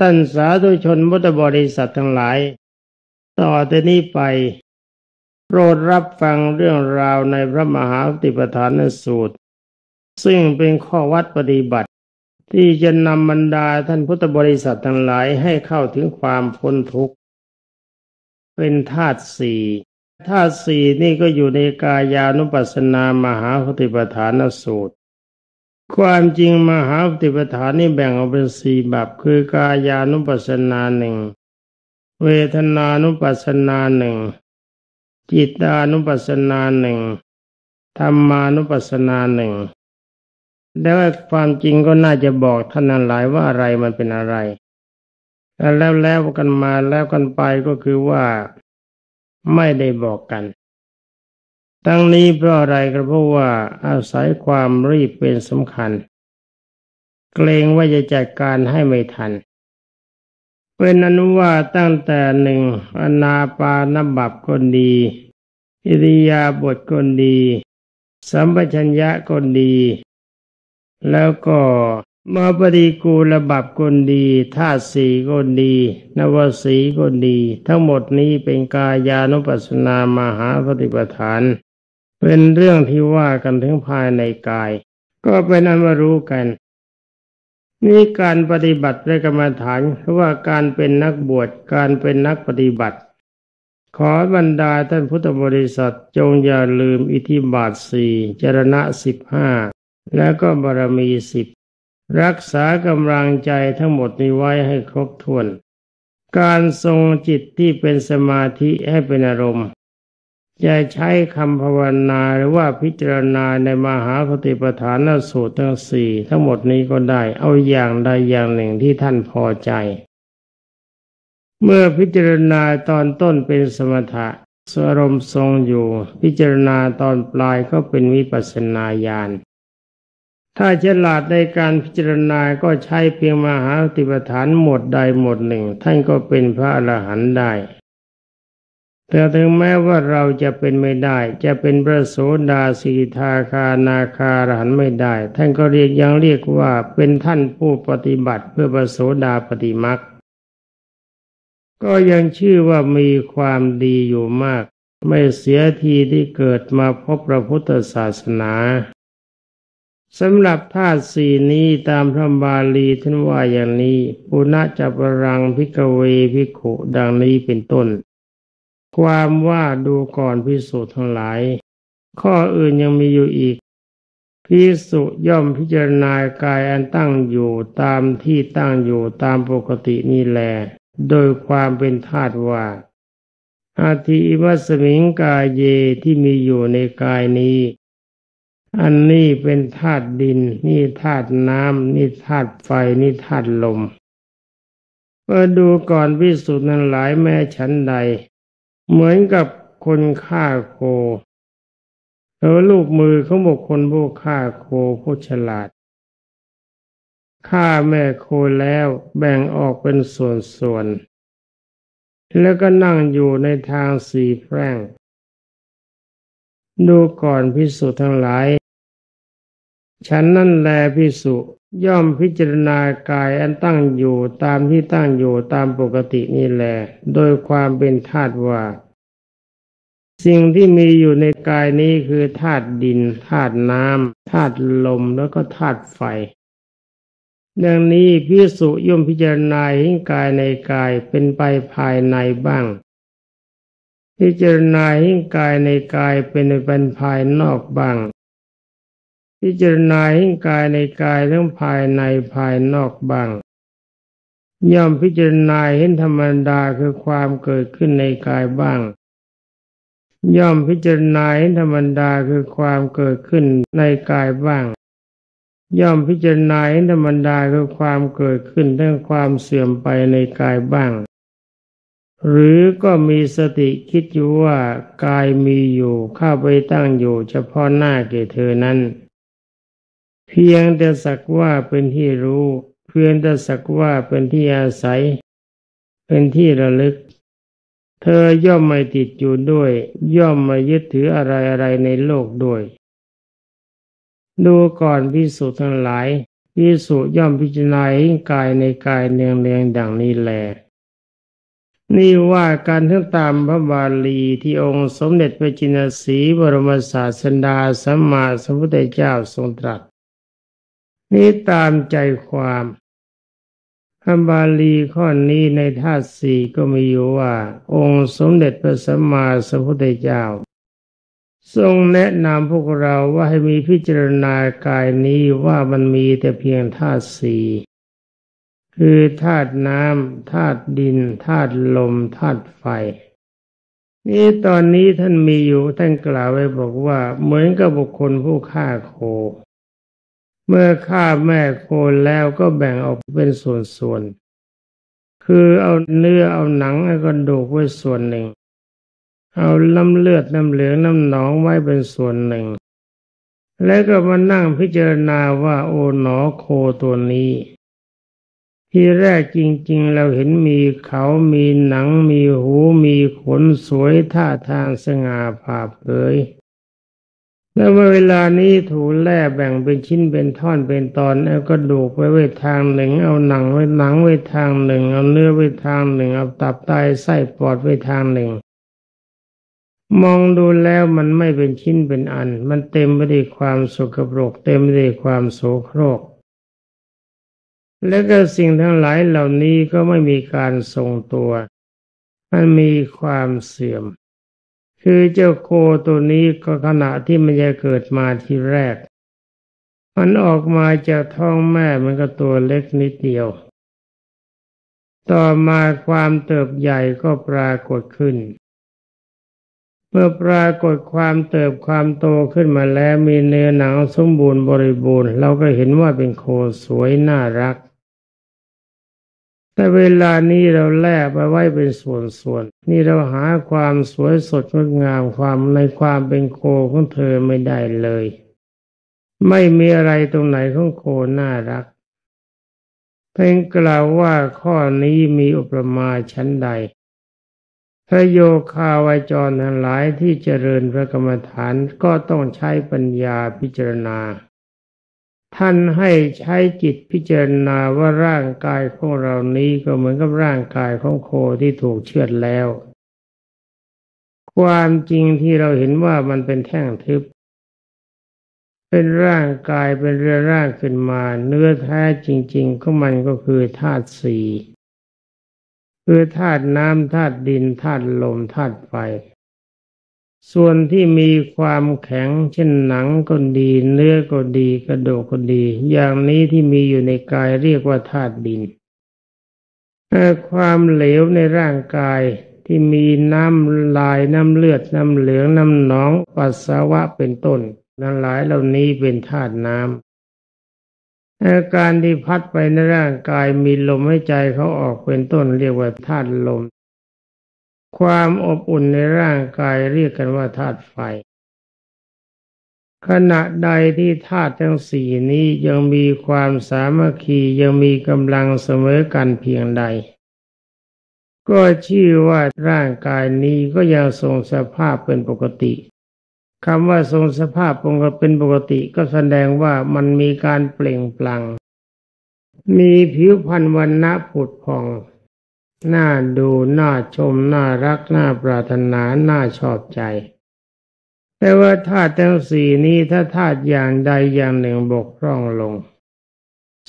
ท่านสาธุชนพุทธบริษัททั้งหลาย ต่อแต่นี้ไป โปรดรับฟังเรื่องราวในพระมหาติปฐานสูตร ซึ่งเป็นข้อวัดปฏิบัติ ที่จะนำบรรดาท่านพุทธบริษัททั้งหลายให้เข้าถึงความพ้นทุกข์ เป็นธาตุสี่ธาตุสี่นี่ก็อยู่ในกายานุปัสสนามหาปฏิปฐานสูตร ความจริงมหาปฏิปฐานนี่แบ่งออกเป็นสี่แบบคือกายานุปัสสนาหนึ่งเวทนานุปัสสนาหนึ่งจิตานุปัสสนาหนึ่งธรรมานุปัสสนาหนึ่งแล้วความจริงก็น่าจะบอกท่านนั้นหลายว่าอะไรมันเป็นอะไรแล้วแล้วกันมาแล้วกันไปก็คือว่าไม่ได้บอกกัน ตั้งนี้เพราะอะไรก็เพราะว่าอาศัยความรีบเป็นสำคัญ เกรงว่าจะจัดการให้ไม่ทัน เป็นอนุว่าตั้งแต่หนึ่งอนาปานบับก็ดี อิริยาบถก็ดี สัมปชัญญะก็ดี แล้วก็มาปฏิกูลบับคนดีธาตุสีก็ดี นวสีก็ดี ทั้งหมดนี้เป็นกายานุปัสสนามหาปฏิปทาน เป็นเรื่องที่ว่ากันถึงภายในกาย ก็เป็นอันว่ารู้กัน นี่การปฏิบัติในกรรมฐานเพราะว่าการเป็นนักบวชการเป็นนักปฏิบัติ ขอบรรดาท่านพุทธบริษัทจงอย่าลืมอิทธิบาทสี่จรณะสิบห้าแล้วก็บารมีสิบรักษากำลังใจทั้งหมดนี้ไว้ให้ครบถ้วน การทรงจิตที่เป็นสมาธิให้เป็นอารมณ์ จะใช้คำภาวนาหรือว่าพิจารณาในมหาปฏิปทานสูตรทั้งสี่ทั้งหมดนี้ก็ได้ เอาอย่างใดอย่างหนึ่งที่ท่านพอใจ เมื่อพิจารณาตอนต้นเป็นสมถะสอารมณ์ทรงอยู่ พิจารณาตอนปลายก็เป็นวิปัสสนาญาณถ้าฉลาดในการพิจารณาก็ใช้เพียงมหาติปฐานหมดใดหมดหนึ่ง ท่านก็เป็นพระอรหันต์ได้ แต่ถึงแม้ว่าเราจะเป็นไม่ได้ จะเป็นพระโสดาสีทาคานาคารหันไม่ได้ ท่านก็เรียกยังเรียกว่าเป็นท่านผู้ปฏิบัติเพื่อพระโสดาปฏิมักก็ยังชื่อว่ามีความดีอยู่มาก ไม่เสียทีที่เกิดมาพบพระพุทธศาสนาสำหรับธาตุสี่นี้ตามพระบาลีท่านว่าอย่างนี้ปุณจับรังพิกเวพิขุดังนี้เป็นต้น ความว่าดูก่อนพิสุทั้งหลาย ข้ออื่นยังมีอยู่อีกพิสุย่อมพิจารณากายอันตั้งอยู่ตามที่ตั้งอยู่ตามปกตินี่แล โดยความเป็นธาตุว่าอาทิวัสมิงกายเยที่มีอยู่ในกายนี้ อันนี้เป็นธาตุดิน นี่ธาตุน้ำนี่ธาตุไฟนี่ธาตุลมเมื่อดูก่อนพิสุทธิ์นั้นหลายแม่ชั้นใด เหมือนกับคนฆ่าโคแล้วลูกมือเของบุคคลผู้ฆ่าโคผู้ฉลาดฆ่าแม่โคแล้วแบ่งออกเป็นส่วนๆ แล้วก็นั่งอยู่ในทางสีแพร่ง ดูก่อนพิสุทั้งหลาย ฉันนั่นแลพิสุ ย่อมพิจารณากายอันตั้งอยู่ตามที่ตั้งอยู่ตามปกตินี่แหละโดยความเป็นธาตุว่า สิ่งที่มีอยู่ในกายนี้คือธาตุดินธาตุน้ำธาตุลมแล้วก็ธาตุไฟ ดังนี้พิสุย่อมพิจารณาเห็นกายในกายเป็นไปภายในบ้าง พิจารณาเห็นกายในกายเป็นเป็นภายนอกบ้าง พิจารณาเห็นกายในกายทั้งภายในภายนอกบ้าง ย่อมพิจารณาเห็นธรรมดาคือความเกิดขึ้นในกายบ้าง ย่อมพิจารณาเห็นธรรมดาคือความเกิดขึ้นในกายบ้าง ย่อมพิจารณาเห็นธรรมดาคือความเกิดขึ้นทั้งความเสื่อมไปในกายบ้าง หรือก็มีสติคิดอยู่ว่ากายมีอยู่เข้าไปตั้งอยู่ เฉพาะหน้าแก่เธอนั้น พียงแต่สักว่าเป็นที่รู้ เพียงแต่สักว่าเป็นที่อาศัย เป็นที่ระลึก เธอย่อมไม่ติดอยู่ด้วย ย่อมไม่ยึดถืออะไรอะไรในโลกด้วย ดูก่อนพิสุทั้งหลายพิสุย่อมพิจารณาเห็นกายในกายเนืองเนืองดังนี้แล นี่ว่าการทั้งตามพระบาลีที่องค์สมเด็จพระจินสีบรมศาสดาสัมมาสัมพุทธเจ้าทรงตรัส นี่ตามใจความคำบาลีข้อนี้ในธาตุสี่ก็มีอยู่ว่า องค์สมเด็จพระสัมมาสัมพุทธเจ้า ทรงแนะนำพวกเราว่าให้มีพิจารณากายนี้ว่ามันมีแต่เพียงธาตุสี่คือธาตุน้ำธาตุดินธาตุลมธาตุไฟ นี่ตอนนี้ท่านมีอยู่ท่านกล่าวไว้บอกว่า เหมือนกับบุคคลผู้ฆ่าโค เมื่อฆ่าแม่โคแล้วก็แบ่งออกเป็นส่วนๆ คือเอาเนื้อเอาหนังเอากระดูกไว้ส่วนหนึ่ง เอาล้ำเลือดน้ำเหลืองน้ำหนองไว้เป็นส่วนหนึ่ง แล้วก็มานั่งพิจารณาว่าโอหนอโคตัวนี้ ที่แรกจริงๆ เราเห็นมีเขามีหนังมีหูมีขนสวยท่าทางสง่าผ่าเผย แล้วเมื่อเวลานี้ถูแล่แบ่งเป็นชิ้นเป็นท่อนเป็นตอนเอากระดูกไว้ไว้ทางหนึ่ง เอาหนังไว้หนังไว้ทางหนึ่ง เอาเนื้อไว้ทางหนึ่ง เอาตับไตไส้ปอดไว้ทางหนึ่ง มองดูแล้วมันไม่เป็นชิ้นเป็นอัน มันเต็มไปด้วยความสกปรก เต็มไปด้วยความโสโครก และก็สิ่งทั้งหลายเหล่านี้ก็ไม่มีการทรงตัว มันมีความเสื่อม คือเจ้าโคตัวนี้ก็ขณะที่มันจะเกิดมาทีแรก มันออกมาจากท้องแม่มันก็ตัวเล็กนิดเดียว ต่อมาความเติบใหญ่ก็ปรากฏขึ้น เมื่อปรากฏความเติบความโตขึ้นมาแล้วมีเนื้อหนังสมบูรณ์บริบูรณ์ เราก็เห็นว่าเป็นโคสวยน่ารัก แต่เวลานี้เราแลกไปไว้เป็นส่วน นี่เราหาความสวยสดงดงามความในความเป็นโคของเธอไม่ได้เลย ไม่มีอะไรตรงไหนของโคน่ารัก เพ่งกล่าวว่าข้อนี้มีอุปมาชั้นใด พระโยคาวาจรทั้งหลายที่เจริญพระกรรมฐานก็ต้องใช้ปัญญาพิจารณา ท่านให้ใช้จิตพิจารณาว่าร่างกายของเรานี้ก็เหมือนกับร่างกายของโคที่ถูกเชือดแล้ว ความจริงที่เราเห็นว่ามันเป็นแท่งทึบ เป็นร่างกายเป็นเรือร่างขึ้นมา เนื้อแท้จริง ๆ ของมันก็คือธาตุสี่คือธาตุน้ำธาตุดินธาตุลมธาตุไฟ ส่วนที่มีความแข็งเช่นหนังก็ดี เนื้อก็ดีกระดูกก็ดี อย่างนี้ที่มีอยู่ในกายเรียกว่าธาตุดินความเหลวในร่างกายที่มีน้ำลายน้ำเลือดน้ำเหลืองน้ำหนองปัสสาวะเป็นต้นนั่นหลายเหล่านี้เป็นธาตุน้ำอาการที่พัดไปในร่างกายมีลมหายใจเขาออกเป็นต้นเรียกว่าธาตุลม ความอบอุ่นในร่างกายเรียกกันว่าธาตุไฟ ขณะใดที่ธาตุทั้งสี่นี้ยังมีความสามัคคียังมีกำลังเสมอกันเพียงใด ก็ชื่อว่าร่างกายนี้ก็ยังทรงสภาพเป็นปกติคำว่าทรงสภาพเป็นปกติก็แสดงว่ามันมีการเปล่งปลั่งมีผิวพรรณวันณะผุดผ่อง น่าดูน่าชมน่ารักน่าปรารถนาน่าชอบใจ แต่ว่าธาตุทั้งสี่นี้ถ้าธาตุอย่างใดอย่างหนึ่งบกพร่องลง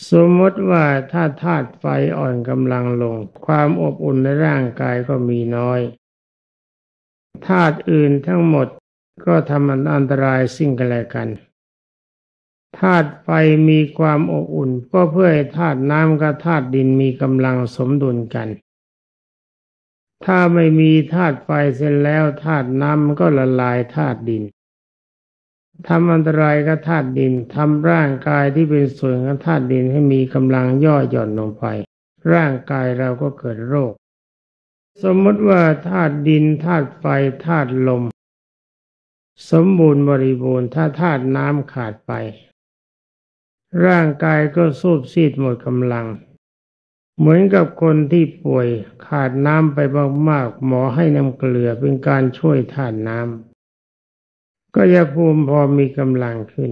สมมติว่าถ้าธาตุไฟอ่อนกำลังลง ความอบอุ่นในร่างกายก็มีน้อยธาตุอื่นทั้งหมดก็ทำอันตรายสิ่งกันและกันธาตุไฟมีความอบอุ่น ก็เพื่อให้ธาตุน้ำกับธาตุดินมีกำลังสมดุลกัน ถ้าไม่มีธาตุไฟเสร็จแล้วธาตุน้ำมันก็ละลายธาตุดินทำอันตรายกับธาตุดินทำร่างกายที่เป็นส่วนของธาตุดินให้มีกำลังย่อหย่อนลงไป ร่างกายเราก็เกิดโรค สมมติว่าธาตุดินธาตุไฟธาตุลม สมบูรณ์บริบูรณ์ถ้าธาตุน้ำขาดไป ร่างกายก็สูบซีดหมดกำลัง เหมือนกับคนที่ป่วยขาดน้ำไปมากๆหมอให้น้ำเกลือเป็นการช่วยทานน้ำก็ยาภูมิพอมีกำลังขึ้น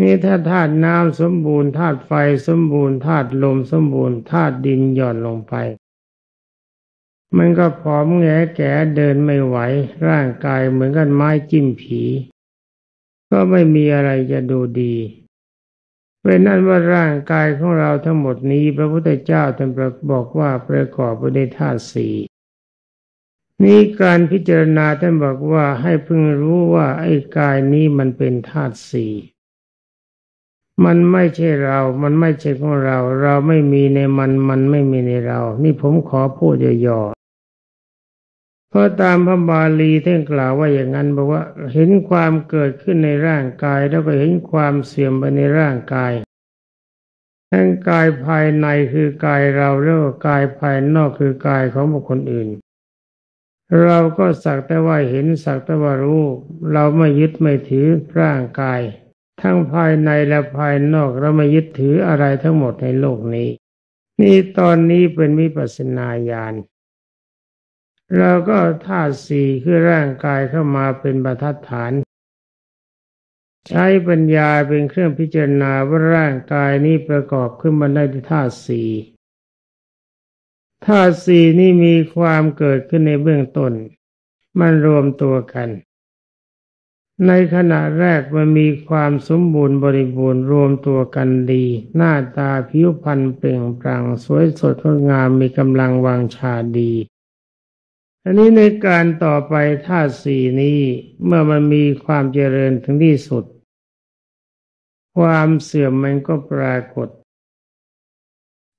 นี่ถ้าธาตุน้ำสมบูรณ์ธาตุไฟสมบูรณ์ธาตุลมสมบูรณ์ธาตุดินหย่อนลงไป มันก็ผอมแงแก่เดินไม่ไหว ร่างกายเหมือนกันไม้จิ้มผี ก็ไม่มีอะไรจะดูดี เป็นนั้นว่าร่างกายของเราทั้งหมดนี้ พระพุทธเจ้าท่านบอกว่าประกอบไปด้วยธาตุสี่นี่การพิจารณาท่านบอกว่าให้พึงรู้ว่าไอ้กายนี้มันเป็นธาตุสี่มันไม่ใช่เรา มันไม่ใช่ของเรา เราไม่มีในมัน มันไม่มีในเรา นี่ผมขอพูดย่อ เพราะตามพระบาลีท่านกล่าวว่าอย่างนั้นบอกว่าเห็นความเกิดขึ้นในร่างกาย แล้วก็เห็นความเสื่อมไปในร่างกายทั้งกายภายในคือกายเราแล้วก็กายภายนอกคือกายของบุคคลอื่น เราก็สักแต่ว่าเห็นสักแต่ว่ารู้เราไม่ยึดไม่ถือร่างกาย ทั้งภายในและภายนอกเราไม่ยึดถืออะไรทั้งหมดในโลกนี้ นี่ตอนนี้เป็นวิปัสสนาญาณ เราก็ธาตุสี่คือร่างกายเข้ามาเป็นบรรทัดฐาน ใช้ปัญญาเป็นเครื่องพิจารณาว่าร่างกายนี้ประกอบขึ้นมาได้ด้วยธาตุสี่ธาตุสี่นี้มีความเกิดขึ้นในเบื้องต้น มันรวมตัวกัน ในขณะแรกมันมีความสมบูรณ์บริบูรณ์รวมตัวกันดี หน้าตาผิวพรรณเปล่งปลั่งสวยสดงดงามมีกำลังวางชาดี อันนี้ในการต่อไปธาตุสี่นี้เมื่อมันมีความเจริญถึงที่สุด ความเสื่อมมันก็ปรากฏ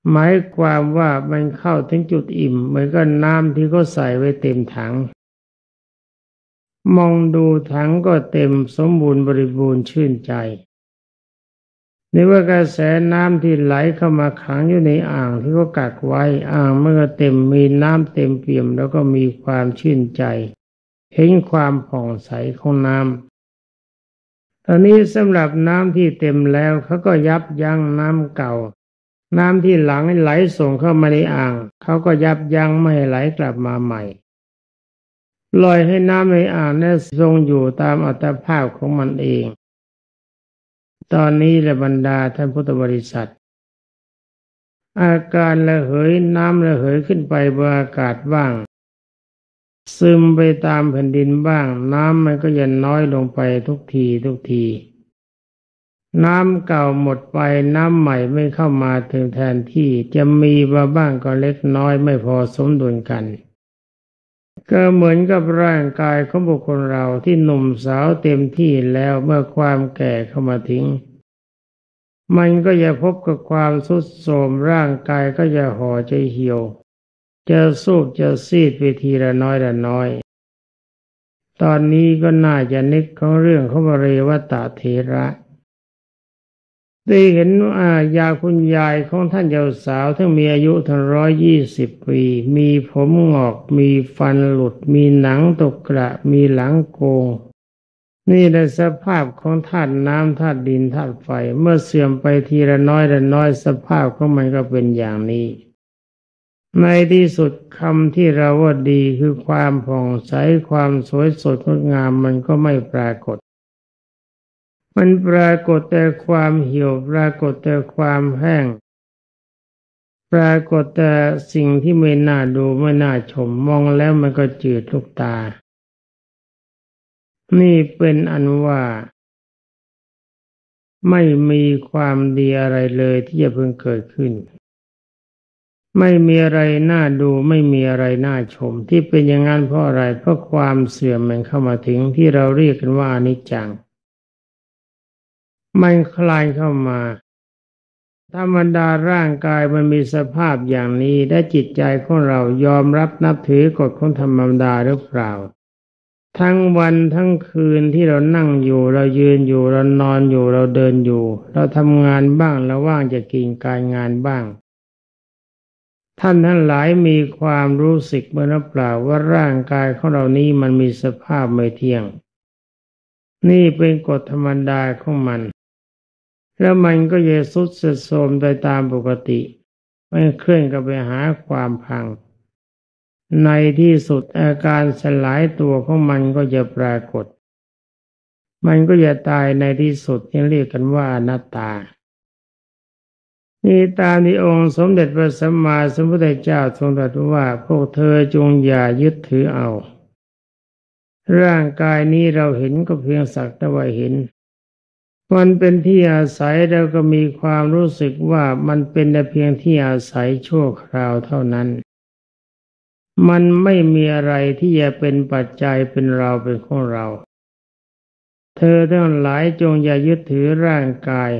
หมายความว่ามันเข้าถึงจุดอิ่มเหมือนกับน้ำที่เขาใส่ไว้เต็มถัง มองดูถังก็เต็มสมบูรณ์บริบูรณ์ชื่นใจ นี่ว่ากระแสน้ำที่ไหลเข้ามาขังอยู่ในอ่างที่เขากักไว้อ่างเมื่อเต็มมีน้ำเต็มเปี่ยมแล้วก็มีความชื่นใจ เห็นความผ่องใสของน้ำตอนนี้สำหรับน้ำที่เต็มแล้วเขาก็ยับยั้งน้ำเก่า น้ำที่หลังไหลส่งเข้ามาในอ่างเขาก็ยับยั้งไม่ไหลกลับมาใหม่ลอยให้น้ำในอ่างนั้นทรงอยู่ตามอัตภาพของมันเอง ตอนนี้ระบรรดาท่านพุทธบริษัท อาการระเหยน้ำระเหยขึ้นไปบนอากาศบ้าง ซึมไปตามแผ่นดินบ้าง น้ำมันก็ยันน้อยลงไปทุกทีทุกที น้ำเก่าหมดไปน้ำใหม่ไม่เข้ามาถึงแทนที่จะมีมาบ้างก็เล็กน้อยไม่พอสมดุลกัน ก็เหมือนกับร่างกายของบุคคลเราที่หนุ่มสาวเต็มที่แล้วเมื่อความแก่เข้ามาทิ้ง มันก็จะพบกับความสุดโทมร่างกายก็จะห่อใจเหี่ยว จะสูบจะซีดไปทีละน้อยละน้อย ตอนนี้ก็น่าจะนึกของเรื่องของบริวัตเถระ ได้เห็นว่ายาคุณยายของท่านเจ้าสาวทั้งมีอายุทั้งร้อยยี่สิบปี มีผมงอก มีฟันหลุด มีหนังตกกระ มีหลังโกง นี่ในสภาพของธาตุน้ำธาตุดินธาตุไฟ เมื่อเสื่อมไปทีละน้อยละน้อยสภาพของมันก็เป็นอย่างนี้ ในที่สุดคำที่เราว่าดีคือความผ่องใสความสวยสดงดงามมันก็ไม่ปรากฏ มันปรากฏแต่ความเหี่ยวปรากฏแต่ความแห้ง ปรากฏแต่สิ่งที่ไม่น่าดูไม่น่าชมมองแล้วมันก็จืดลูกตา นี่เป็นอันว่า ไม่มีความดีอะไรเลยที่จะเพิ่งเกิดขึ้น ไม่มีอะไรน่าดูไม่มีอะไรน่าชม ที่เป็นอย่างนั้นเพราะอะไรเพราะความเสื่อมมันเข้ามาถึงที่เราเรียกกันว่านิจจัง มันคลายเข้ามา ธรรมดาร่างกายมันมีสภาพอย่างนี้และจิตใจของเรายอมรับนับถือกฎของธรรมดาหรือเปล่า ทั้งวันทั้งคืนที่เรานั่งอยู่ เรายืนอยู่เรานอนอยู่เราเดินอยู่ เราทำงานบ้างเราว่างจะกินการงานบ้าง ท่านทั้งหลายมีความรู้สึกเมื่อเปล่าว่าร่างกายของเรานี้มันมีสภาพไม่เที่ยงนี่เป็นกฎธรรมดาของมัน แล้วมันก็จะสุดสะโทมไปตามปกติไม่เคลื่อนกับไปหาความพัง ในที่สุดอาการสลายตัวของมันก็จะปรากฏ มันก็จะตายในที่สุดที่เรียกกันว่านัตตานี่ตามที่องค์สมเด็จพระสัมมาสัมพุทธเจ้าทรงตรัสว่าพวกเธอจงอย่ายึดถือเอา ร่างกายนี้เราเห็นก็เพียงสักแต่ว่าเห็น มันเป็นที่อาศัยเราก็มีความรู้สึกว่ามันเป็นแต่เพียงที่อาศัยชั่วคราวเท่านั้น มันไม่มีอะไรที่จะเป็นปัจจัยเป็นเราเป็นของเรา เธอทั้งหลายจงอย่ายึดถือร่างกาย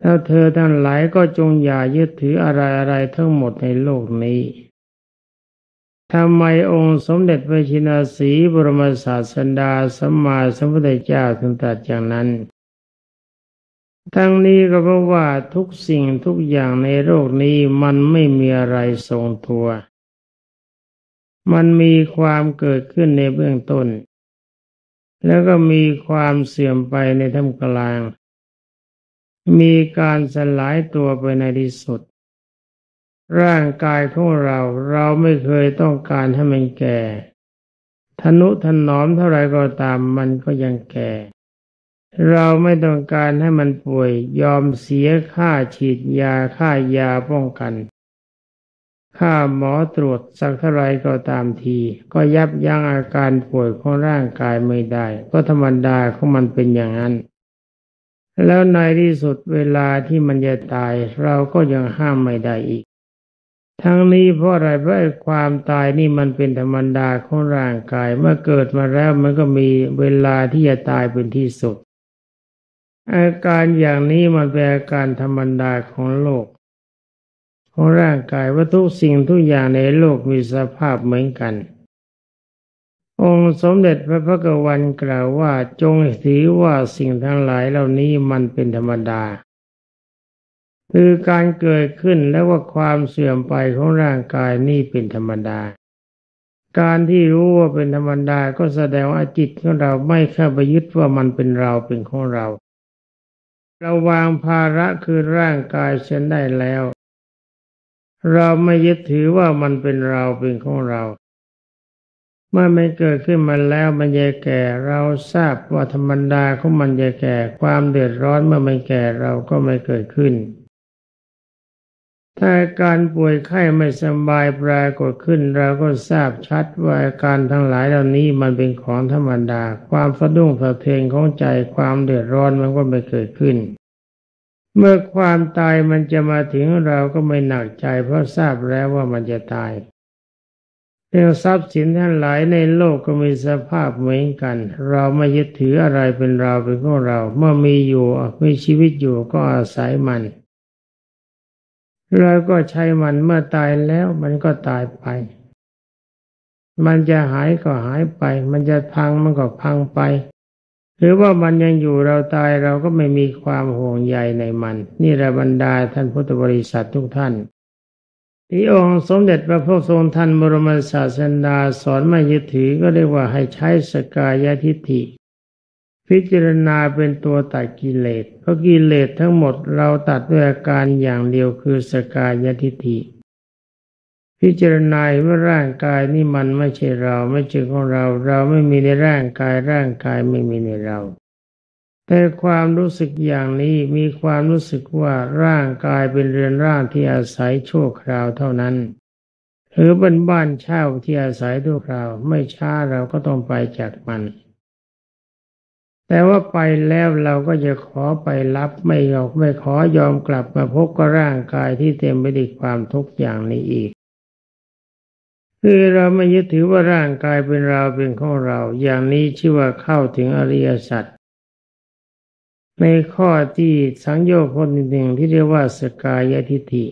แล้วเธอทั้งหลายก็จงอย่ายึดถืออะไรอะไรทั้งหมดในโลกนี้ทำไมองค์สมเด็จพระชินสีบรมศาสดาสัมมาสัมพุทธเจ้าถึงตรัสอย่างนั้น ทั้งนี้ก็เพราะว่าทุกสิ่งทุกอย่างในโลกนี้มันไม่มีอะไรทรงตัว มันมีความเกิดขึ้นในเบื้องต้น แล้วก็มีความเสื่อมไปในท่ามกลาง มีการสลายตัวไปในที่สุด ร่างกายของเราเราไม่เคยต้องการให้มันแก่ ทนุถนอมเท่าไรก็ตามมันก็ยังแก่ เราไม่ต้องการให้มันป่วย ยอมเสียค่าฉีดยาค่ายาป้องกัน ค่าหมอตรวจสักเท่าไรก็ตามที ก็ยับยั้งอาการป่วยของร่างกายไม่ได้ ก็ธรรมดาของมันเป็นอย่างนั้น แล้วในที่สุดเวลาที่มันจะตาย เราก็ยังห้ามไม่ได้อีก ทั้งนี้เพราะอะไรเพราะความตายนี่มันเป็นธรรมดาของร่างกาย เมื่อเกิดมาแล้วมันก็มีเวลาที่จะตายเป็นที่สุด อาการอย่างนี้มันเป็นอาการธรรมดาของโลก ของร่างกายว่าทุกสิ่งทุกอย่างในโลกมีสภาพเหมือนกัน องค์สมเด็จพระพุทธวันกล่าวว่าจงถือว่าสิ่งทั้งหลายเหล่านี้มันเป็นธรรมดา คือการเกิดขึ้นและว่าความเสื่อมไปของร่างกายนี่เป็นธรรมดาการที่รู้ว่าเป็นธรรมดาก็แสดงว่าจิตของเราไม่เข้าไปยึดว่ามันเป็นเราเป็นของเรา เราวางภาระคือร่างกายฉันได้แล้ว เราไม่ยึดถือว่ามันเป็นเราเป็นของเราเมื่อมันเกิดขึ้นมาแล้วมันจะแก่ เราทราบว่าธรรมดาของมันจะแก่ ความเดือดร้อนเมื่อมันแก่เราก็ไม่เกิดขึ้น ถ้าการป่วยไข้ไม่สบายปรากฏขึ้นเราก็ทราบชัดว่าอาการทั้งหลายเหล่านี้มันเป็นของธรรมดา ความสะดุ้งสะเทือนของใจความเดือดร้อนมันก็ไม่เกิดขึ้น เมื่อความตายมันจะมาถึงเราก็ไม่หนักใจ เพราะทราบแล้วว่ามันจะตายเรื่องทรัพย์สินทั้งหลายในโลกก็มีสภาพเหมือนกัน เราไม่ยึดถืออะไรเป็นเราเป็นของเรา เมื่อมีอยู่มีชีวิตอยู่ก็อาศัยมัน เราก็ใช้มันเมื่อตายแล้วมันก็ตายไป มันจะหายก็หายไป มันจะพังมันก็พังไป หรือว่ามันยังอยู่เราตายเราก็ไม่มีความห่วงใยในมัน นี่ระบรรดาท่านพุทธบริษัททุกท่านที่องค์สมเด็จพระพุทธทรงท่านบรมศาสดาสอนไม่ยึดถือก็เรียกว่าให้ใช้สกายทิฏฐิ พิจารณาเป็นตัวตัดกิเลส เพราะกิเลสทั้งหมดเราตัดด้วยอาการอย่างเดียวคือสกายทิฏฐิ พิจารณาว่าร่างกายนี่มันไม่ใช่เราไม่ใช่ของเรา เราไม่มีในร่างกายร่างกายไม่มีในเรา แต่ความรู้สึกอย่างนี้มีความรู้สึกว่าร่างกายเป็นเรือนร่างที่อาศัยชั่วคราวเท่านั้นหรือเป็นบ้านเช่าที่อาศัยทั่วคราว ไม่ช้าเราก็ต้องไปจากมัน แต่ว่าไปแล้วเราก็จะขอไปรับไม่ยอมไม่ขอยอมกลับมาพบกับร่างกายที่เต็มไปด้วยความทุกข์อย่างนี้อีก คือเราไม่ยึดถือว่าร่างกายเป็นเราเป็นของเรา อย่างนี้ชื่อว่าเข้าถึงอริยสัจในข้อที่สังโยคคนหนึ่งที่เรียกว่าสกายทิฏฐิ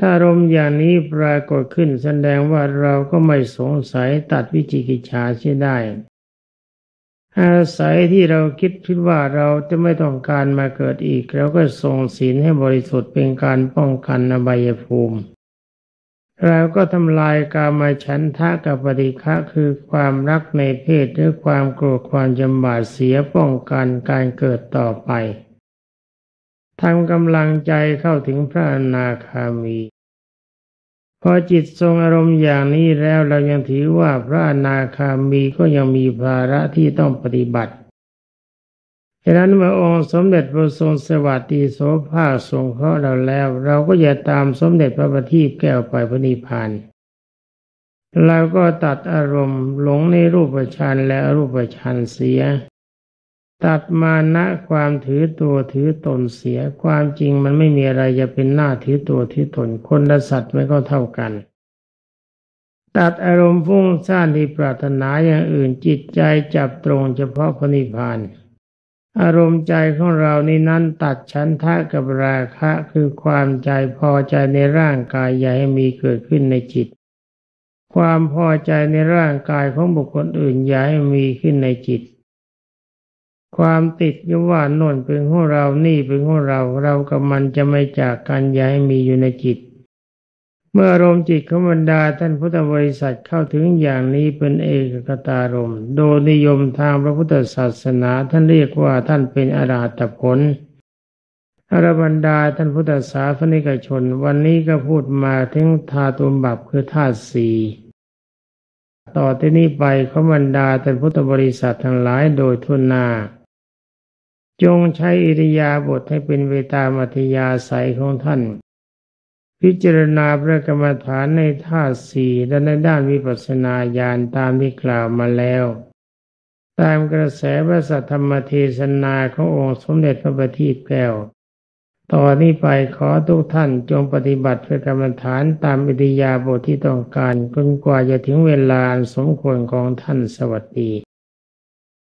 ถ้ารมอย่างนี้ปรากฏขึ้นแสดงว่าเราก็ไม่สงสัยตัดวิจิกิจฉาใช่ได้ อาศัยที่เราคิดคิดว่าเราจะไม่ต้องการมาเกิดอีกเราก็ทรงศีลให้บริสุทธิ์เป็นการป้องกันอบายภูมิเราก็ทำลายกามาฉันทะกับปฏิฆะคือความรักในเพศหรือความโกรธความจำบาดเสียป้องกันการเกิดต่อไปทำกำลังใจเข้าถึงพระอนาคามี พอจิตทรงอารมณ์อย่างนี้แล้วเรายังถือว่าพระอนาคามีก็ยังมีภาระที่ต้องปฏิบัติฉะนั้นเมื่อองค์สมเด็จพระทรงสวัสดีโสภาทรงเคราะห์เราแล้ว เราก็อย่าตามสมเด็จพระบัณฑิตแก้วไปพระนิพพานเราก็ตัดอารมณ์หลงในรูปฌานและอรูปฌานเสีย ตัดมานะความถือตัวถือตนเสีย ความจริงมันไม่มีอะไรจะเป็นหน้าถือตัวถือตน คนและสัตว์ไม่ก็เท่ากัน ตัดอารมณ์ฟุ้งซ่านที่ปรารถนาอย่างอื่นจิตใจจับตรงเฉพาะพระนิพพานอารมณ์ใจของเรานี่นั้นตัดฉันทะกับราคะคือความใจพอใจในร่างกายอย่าให้มีเกิดขึ้นในจิต ความพอใจในร่างกายของบุคคลอื่นอย่าให้มีขึ้นในจิต ความติดยว่าน่นเป็นของเรานี่เป็นของเรา เรากับมันจะไม่จากกันอย่าให้มีอยู่ในจิต เมื่ออารมณ์จิตของบรรดาท่านพุทธบริษัทเข้าถึงอย่างนี้เป็นเอกกตารมโดยนิยมทางพระพุทธศาสนาท่านเรียกว่าท่านเป็นอรหัตผลอรบรรดาท่านพุทธศาสนิกชน วันนี้ก็พูดมาถึงธาตุบับคือธาตุสีต่อที่นี้ไปขบรรดาท่านพุทธบริษัททั้งหลายโดยทุนนา จงใช้อิริยาบถให้เป็นเวตามัธยาศัยของท่าน พิจารณาพระกรรมฐานในท่าสี่และในด้านวิปัสสนาญาณตามที่กล่าวมาแล้ว ตามกระแสพระสัทธรรมเทศนาขององค์สมเด็จพระบัณฑิตแก้วต่อนนี้ไปขอทุกท่านจงปฏิบัติพื่อกรรมฐานตามอิทยาบทที่ต้องการจนกว่าจะถึงเวลาสมควรของท่านสวัสดี